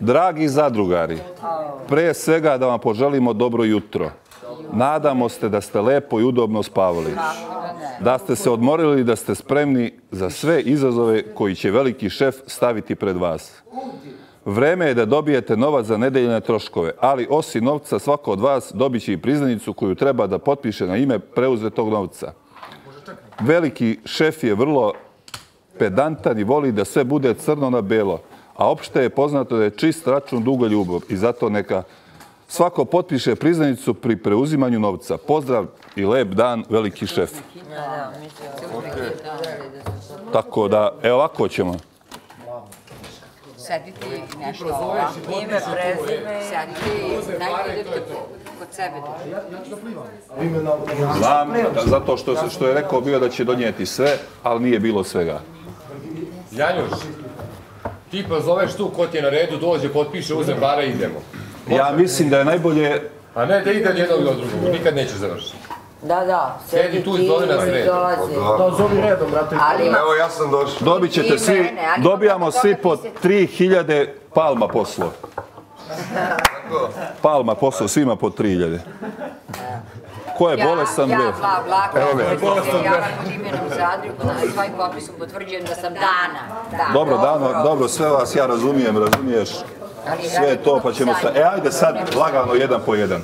Dragi zadrugari, pre svega da vam poželimo dobro jutro. Nadamo se da ste lepo i udobno spavali. Da ste se odmorili i da ste spremni za sve izazove koji će veliki šef staviti pred vas. Vreme je da dobijete novac za nedeljene troškove, ali osim novca svako od vas dobit će i priznanicu koju treba da potpiše na ime preuzetog novca. Veliki šef je vrlo pedantan i voli da sve bude crno na belo, a opšte je poznato da je čist račun dugo ljubav i zato neka svako potpiše priznanicu pri preuzimanju novca. Pozdrav i lep dan, veliki šef. Tako da, evo ovako ćemo. Sedite i nešto ovako. Ime, prezime. Sedite i najbolje kod sebe. Znam, zato što je rekao bio da će donijeti sve, ali nije bilo svega. Janjuš, ti pa zoveš tu ko ti je na redu, dođe, potpiše, uze para i idemo. Ja mislim da je najbolje A ne da ide od jednog do drugog, nikad neće završiti. Da, da. Sedi tu i zove nas red. Dolazi. Da, zovi redom, brate. Ali ima... Evo, ja sam došao. Dobit ćete svi, ne, ali dobijamo svi po pisati. 3000 palma poslo. Palma poslo, svima po 3000. Ko je bolestan? Ja, bre? ja, bla, bla, Evo me. Ja vam imenom Zadriju, na svojim potpisom potvrđujem da sam dana. Da, Dobro, Dano, dobro, sve vas ja razumijem, razumiješ. Sve je to, pa ćemo sa... E, ajde sad, lagano, jedan po jedan.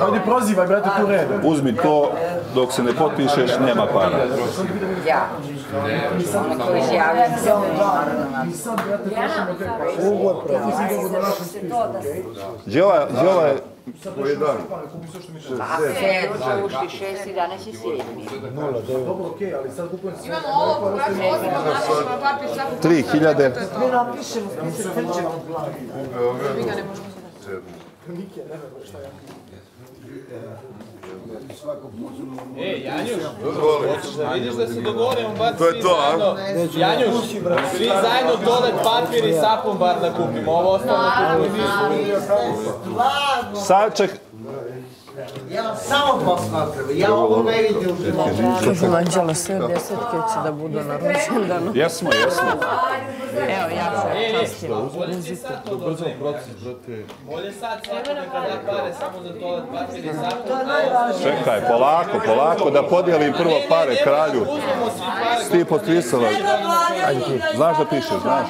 Ajde, prozivaj, brate, tu redom. Uzmi to, dok se ne potpišeš, nema para. Ja. Ono koji se javlja se sad, brate, te ugovor, dobro? Gdje ova, gdje ova je... A pet, ušli šest i danas je sedmi. Dobro, okej, ali sad kupujem sve. Imamo ovo, brate, ozbiljno napišemo papir svaku 3000. Ne napišemo, spisak trčemo. Mi ga ne možemo E, Janjuš, vidiš da se dogovorimo, bar svi to, a? zajedno. Janjuš, svi zajedno toalet papir i sapun bar da kupimo, ovo ostalo kupimo. nismo. Sad ček... Ja vam samo posmatram, ja ovo ne vidim u životu. Kažu Anđela, sve desetke će da budu na rođendanu. Jesmo, jesmo. Evo, ja se častim. Bolje će sad to dođe. Bolje sad svakome kada da pare samo za toalet papir i sapun. Čekaj, polako, polako, da podijelim prvo pare kralju. Ti potpisala. Znaš da pišeš, znaš?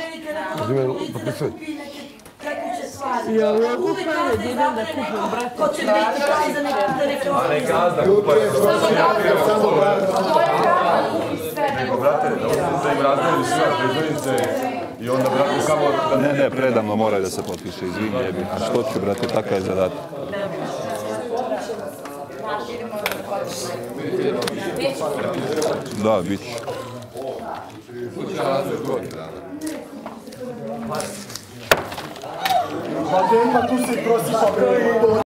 Ja mogu pare da idem da kupim, brate. Ko će biti kraj za neke za neke A ne gazda, kupaj. Brate, da im razdeli sve priznanice i onda, brate, samo da Ne, ne, predamno mora da se potpiše, izvini, jebi. A što ću, brate, takav je zadatak. Da, bit će. Ma da ima tu se i prosipa, bre.